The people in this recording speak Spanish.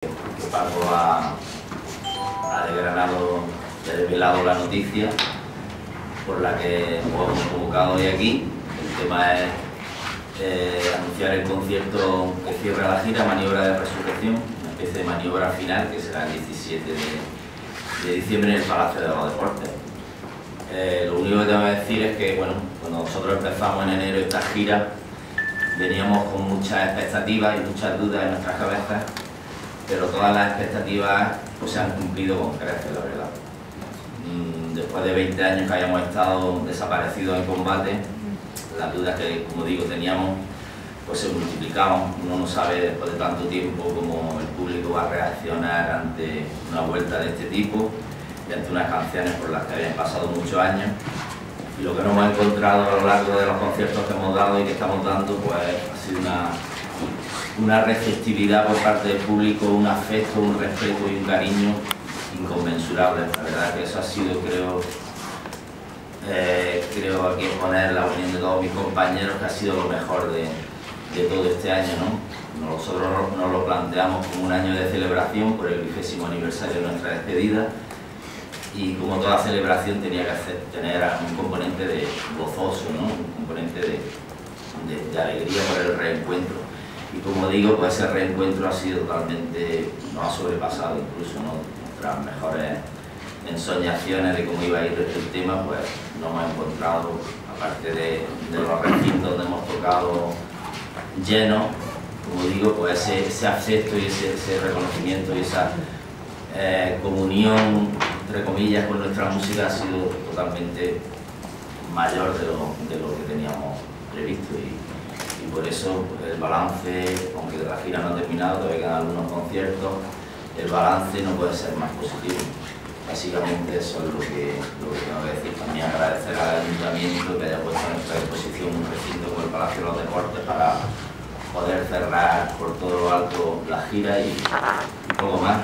que Paco ha, ha desgranado y ha desvelado la noticia por la que hemos convocado hoy aquí. El tema es eh, anunciar el concierto que cierra la gira, Maniobra de Resurrección, una especie de maniobra final que será el 17 de, de diciembre en el Palacio de los Deportes. Eh, lo único que tengo que decir es que bueno, cuando nosotros empezamos en enero esta gira, veníamos con muchas expectativas y muchas dudas en nuestras cabezas pero todas las expectativas pues, se han cumplido con creces, la verdad. Mm, después de 20 años que hayamos estado desaparecidos en combate, las dudas que, como digo, teníamos pues se multiplicaban. Uno no sabe después de tanto tiempo cómo el público va a reaccionar ante una vuelta de este tipo y ante unas canciones por las que habían pasado muchos años. Y lo que nos hemos encontrado a lo largo de los conciertos que hemos dado y que estamos dando, pues ha sido una una receptividad por parte del público, un afecto, un respeto y un cariño inconmensurable. La verdad que eso ha sido, creo, eh, creo aquí poner la opinión de todos mis compañeros, que ha sido lo mejor de, todo este año. ¿no? Nosotros nos lo planteamos como un año de celebración por el vigésimo aniversario de nuestra despedida y como toda celebración tenía que tener un componente de gozoso, ¿no? un componente de, de alegría por el reencuentro y como digo, pues ese reencuentro ha sido totalmente, nos ha sobrepasado incluso nuestras mejores ensoñaciones de cómo iba a ir el tema, pues nos hemos encontrado, aparte de, los recintos donde hemos tocado llenos, como digo, pues ese, afecto y ese, reconocimiento y esa eh, comunión, entre comillas, con nuestra música ha sido totalmente mayor de lo, de lo que teníamos previsto. Y, y por eso el balance, aunque la gira no ha terminado, todavía quedan algunos conciertos, el balance no puede ser más positivo. Básicamente eso es lo que, lo que tengo que decir. También agradecer al Ayuntamiento que haya puesto a nuestra disposición un recinto como el Palacio de los Deportes para poder cerrar por todo lo alto la gira y, y poco más,